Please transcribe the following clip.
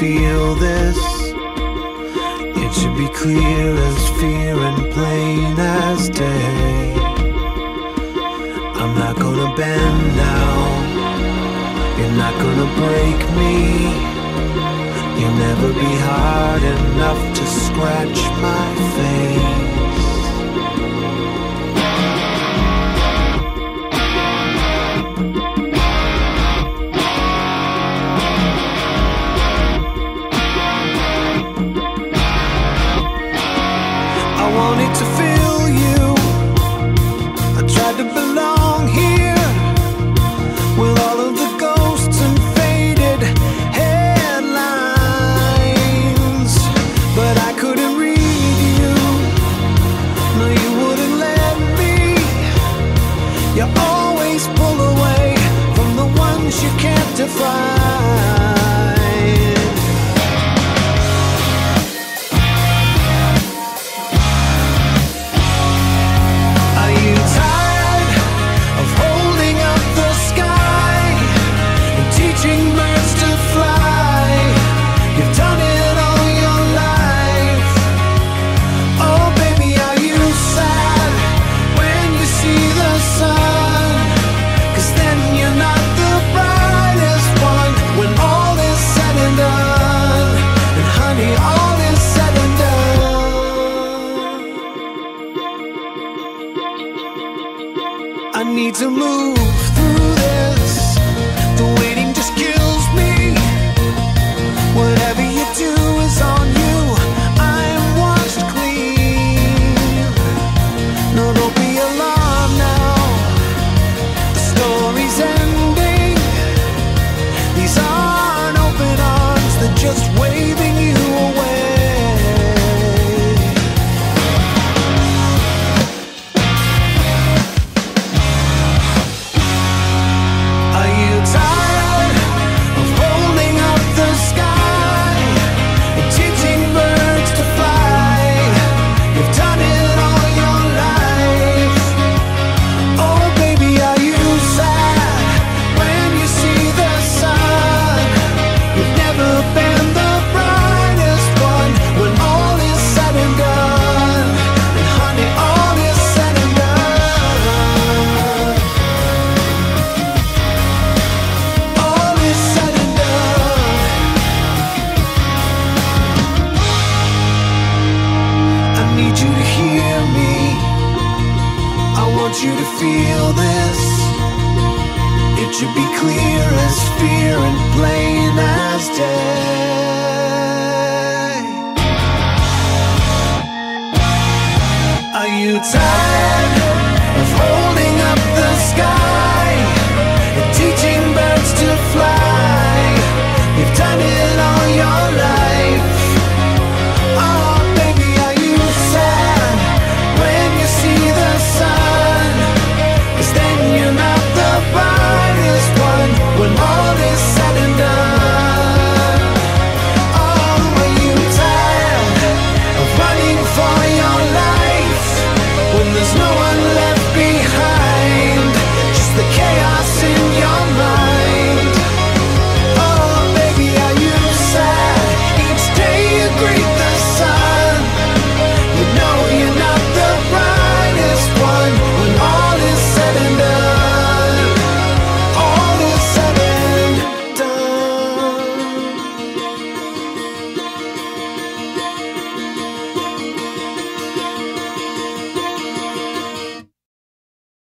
feel this. It should be clear as fear and plain as day. I'm not gonna bend now. You're not gonna break me. You'll never be hard enough to scratch wanted to through this. The waiting just kills. feel this? It should be clear as fear and plain as death.